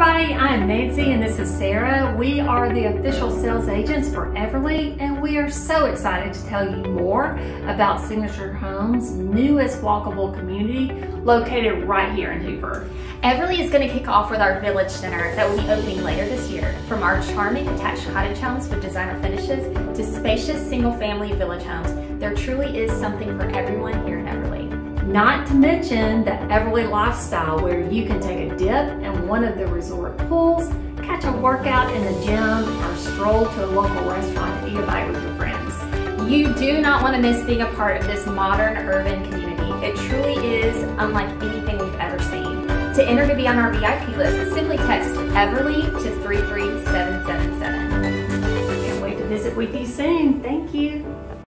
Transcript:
everybody, I'm Nancy and this is Sarah. We are the official sales agents for Everlee and we are so excited to tell you more about Signature Homes' newest walkable community located right here in Hoover. Everlee is going to kick off with our Village Center that will be opening later this year. From our charming attached cottage homes with designer finishes to spacious single-family village homes, there truly is something for everyone here in Everlee. Not to mention the Everlee lifestyle where you can take a dip one of the resort pools, catch a workout in the gym, or stroll to a local restaurant to eat a bite with your friends. You do not want to miss being a part of this modern urban community. It truly is unlike anything we've ever seen. To enter to be on our VIP list, simply text Everlee to 33777. Can't wait to visit with you soon. Thank you.